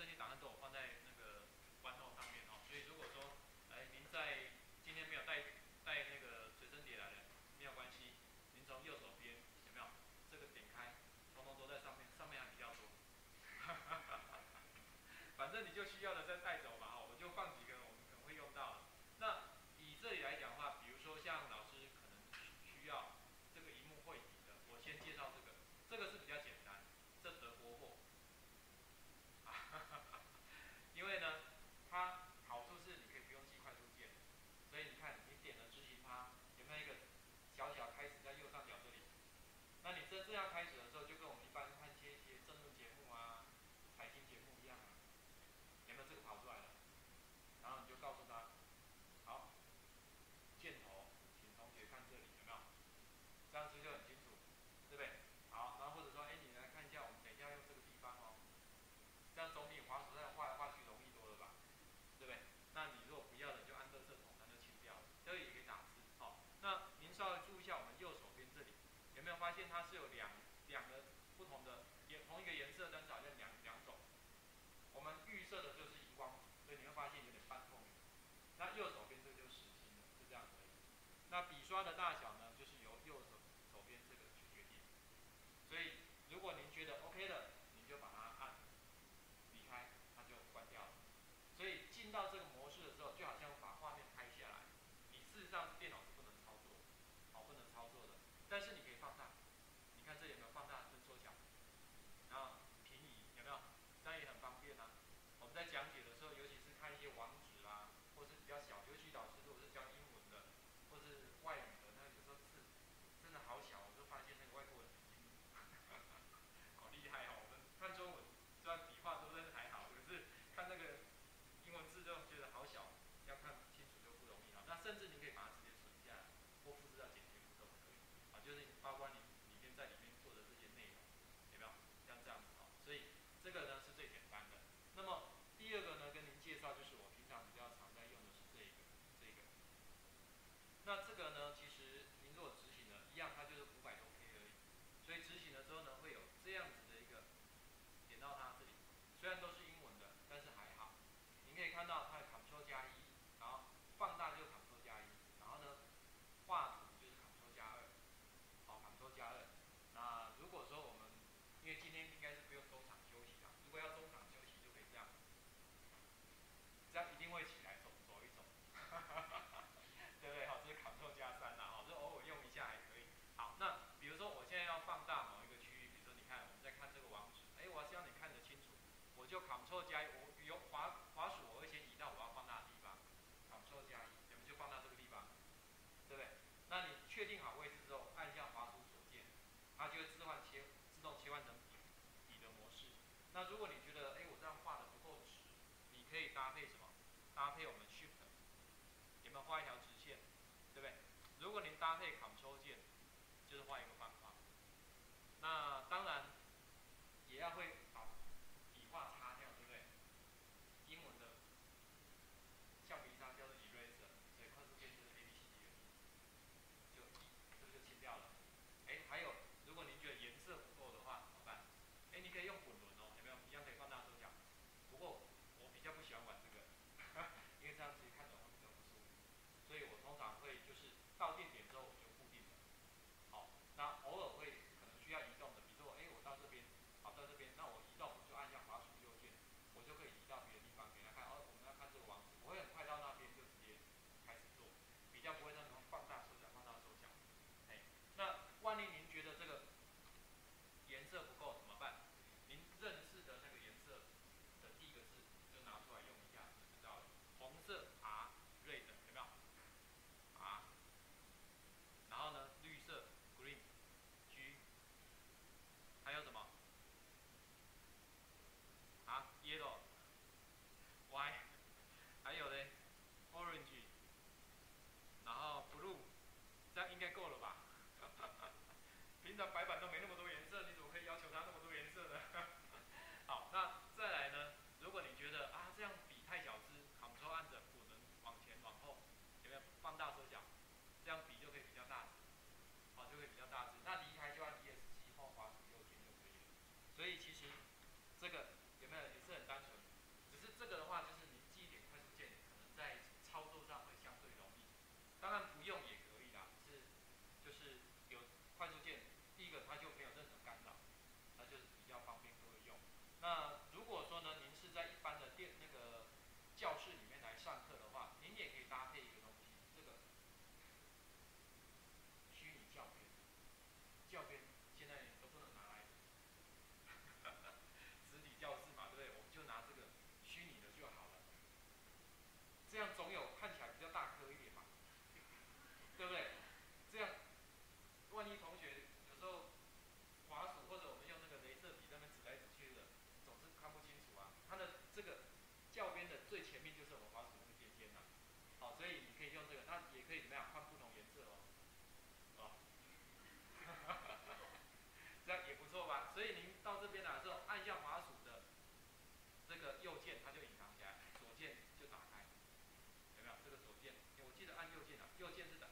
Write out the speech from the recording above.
这些档案都有放在那个观众上面哦，所以如果说，哎，您在今天没有带带那个随身碟来的，没有关系，您从右手边，有没有，这个点开，通通都在上面，上面还比较多，哈哈哈，反正你就需要的再带走。它是有两两个不同的颜，同一个颜色灯，就两两种，我们预设的就是荧光，所以你会发现有点半透明。那右手边这个就是实心的，就这样子。那笔刷的大小呢，就是由右手手边这个去决定。所以如果您觉得 OK 的，你就把它按离开，它就关掉了。所以进到这个模式的时候，就好像把画面拍下来，你事实上电脑是不能操作，哦，不能操作的。但是你。那这个呢其实在 Ctrl 键。所以其所以您到这边来的时候，按下滑鼠的这个右键，它就隐藏起来，左键就打开，有没有？这个左键，我记得按右键啊，右键是打。